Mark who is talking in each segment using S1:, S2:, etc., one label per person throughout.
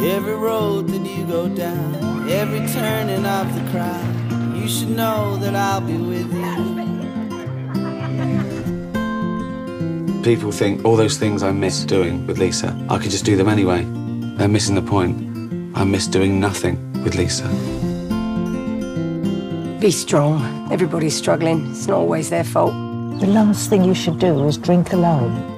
S1: Every road that you go down, every turning of the crowd, you should know that I'll be with you.
S2: People think all those things I miss doing with Lisa, I could just do them anyway. They're missing the point. I miss doing nothing with Lisa.
S3: Be strong. Everybody's struggling. It's not always their fault.
S4: The last thing you should do is drink alone.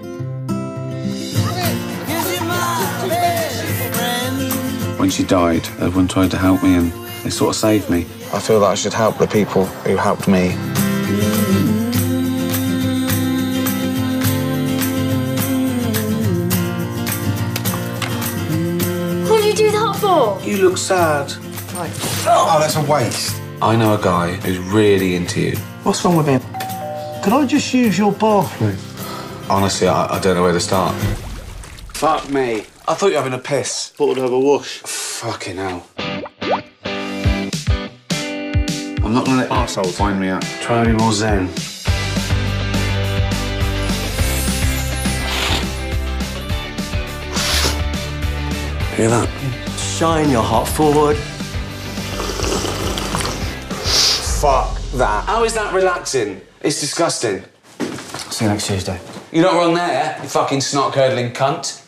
S2: When she died, everyone tried to help me and they sort of saved me. I feel that I should help the people who helped me.
S5: What did you do that for?
S2: You look sad.
S6: Oh, that's a waste.
S2: I know a guy who's really into you.
S6: What's wrong with him? Can I just use your bathroom?
S2: Honestly, I, I don't know where to start. Fuck me. I thought you were having a piss.
S6: Thought I'd have a wash.
S2: Fucking hell. I'm not gonna let arseholes find me out. Try any more Zen. Hear that?
S7: Shine your heart forward.
S2: Fuck that. How is that relaxing? It's disgusting.
S7: See you next Tuesday.
S2: You're not wrong there, you fucking snot curdling cunt.